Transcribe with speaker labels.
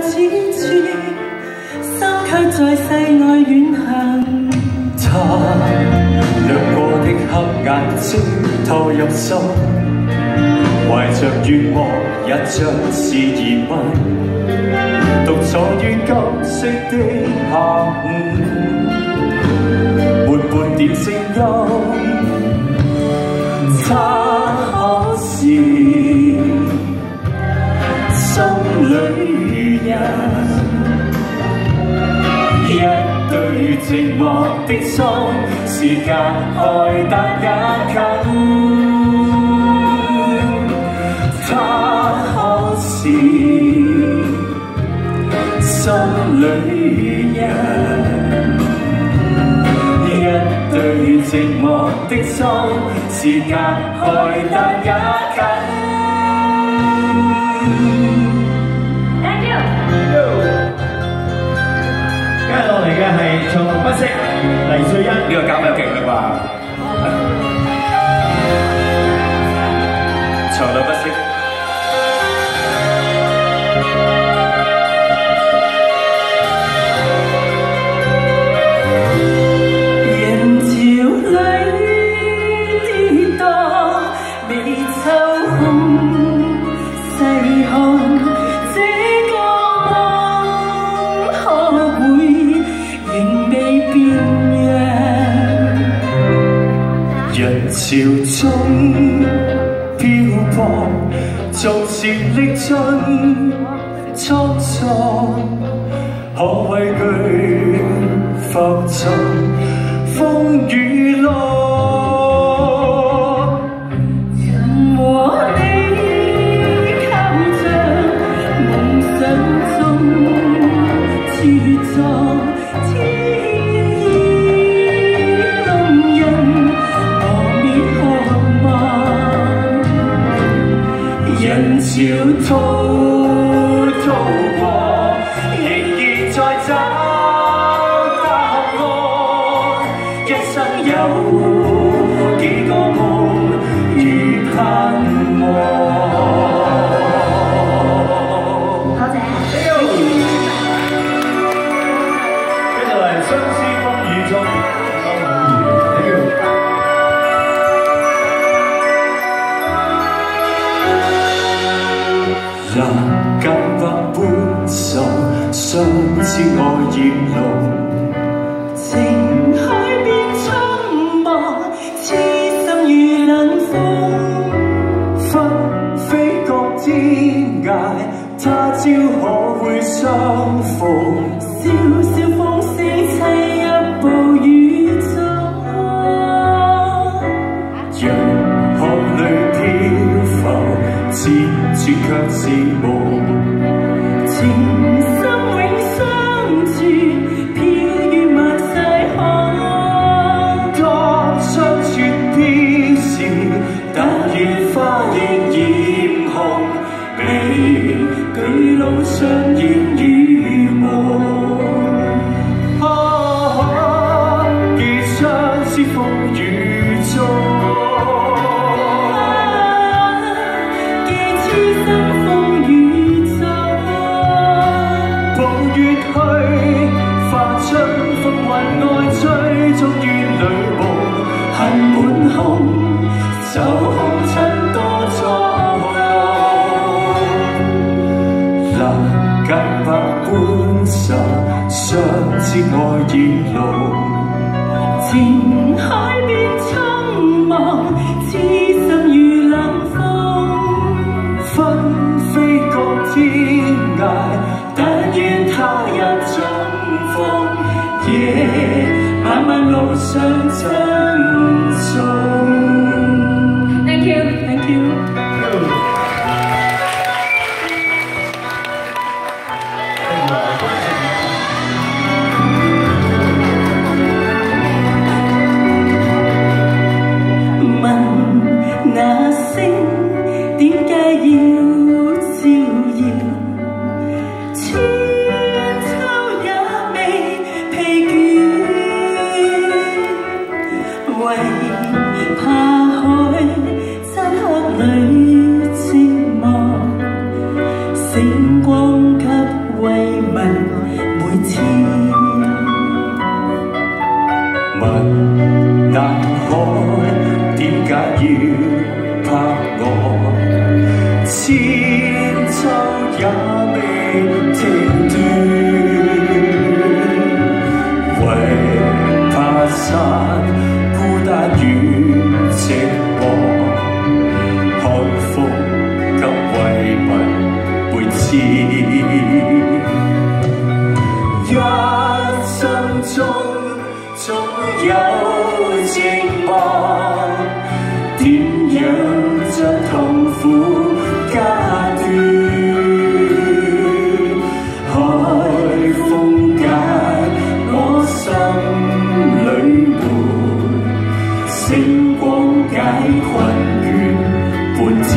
Speaker 1: 之处，心却在世外远行。
Speaker 2: 他掠过的黑眼睛投入心，怀着愿望也像是疑问，独坐于金色的下午，没半点声音。他可是心里人。 一对寂寞的心，是隔开但也近。他可是心里人，一对寂寞的心，是隔开但也
Speaker 1: 潮
Speaker 2: 中漂泊，縱是歷盡滄桑，可畏惧浮沉风雨浪。
Speaker 1: 人
Speaker 2: 间百般愁，相知爱意浓。
Speaker 1: 情海變蒼茫，痴心如冷风。
Speaker 2: 分飞各天涯，他朝可会相逢？却是梦，
Speaker 1: 情深永相存，飘于万世空。
Speaker 2: 多相绝之时，突愿花愿染红，比比路上烟雨蒙。啊，结相思风雨中。步月去，化春风云外追踪于旅梦，恨满胸，就红尘多错路。人间百般愁，相知
Speaker 1: 爱热浓。
Speaker 2: senza 大海点解要拍我？千秋也未停斷，為怕散孤單與寂寞。一生中总有折光点样将痛苦加断开封解我心里闷星光解困倦半
Speaker 3: 字